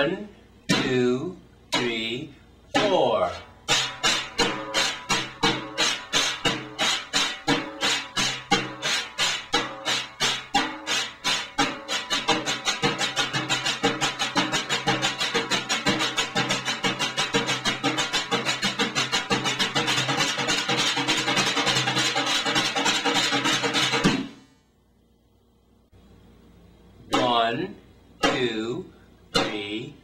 One, two, three, four. One, me,